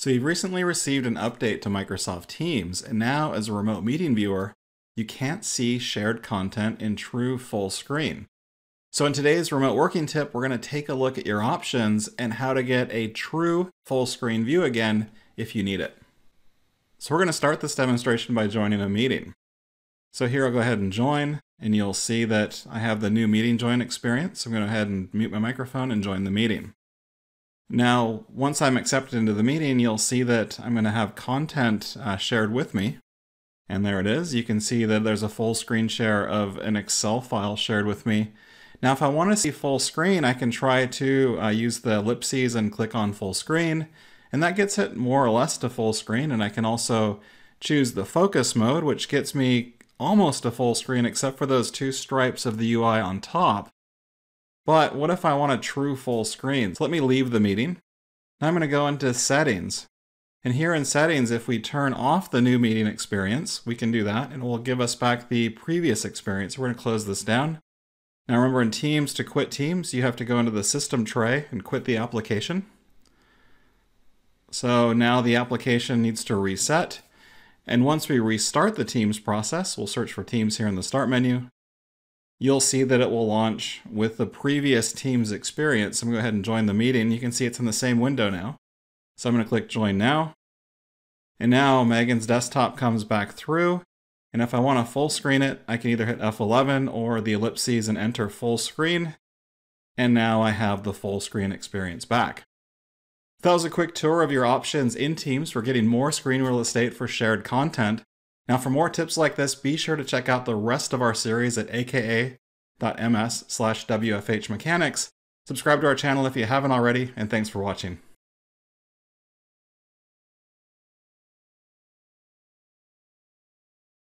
So you've recently received an update to Microsoft Teams, and now as a remote meeting viewer, you can't see shared content in true full screen. So in today's remote working tip, we're going to take a look at your options and how to get a true full screen view again if you need it. So we're going to start this demonstration by joining a meeting. So here I'll go ahead and join, and you'll see that I have the new meeting join experience. So I'm going to go ahead and mute my microphone and join the meeting. Now, once I'm accepted into the meeting, you'll see that I'm going to have content uh, shared with me. And there it is. You can see that there's a full screen share of an Excel file shared with me. Now, if I want to see full screen, I can try to uh, use the ellipses and click on full screen. And that gets it more or less to full screen. And I can also choose the focus mode, which gets me almost a full screen except for those two stripes of the UI on top. But what if I want a true full screen? So let me leave the meeting. Now I'm going to go into settings. And here in settings, if we turn off the new meeting experience, we can do that and it will give us back the previous experience. We're going to close this down. Now remember in Teams, to quit Teams, you have to go into the system tray and quit the application. So now the application needs to reset. And once we restart the Teams process, we'll search for Teams here in the Start menu you'll see that it will launch with the previous Teams experience. I'm going to go ahead and join the meeting. You can see it's in the same window now. So I'm going to click Join Now. And now Megan's desktop comes back through. And if I want to full screen it, I can either hit F11 or the ellipses and enter full screen. And now I have the full screen experience back. That was a quick tour of your options in Teams for getting more screen real estate for shared content. Now, for more tips like this, be sure to check out the rest of our series at aka.ms slash WFH Mechanics. Subscribe to our channel if you haven't already, and thanks for watching.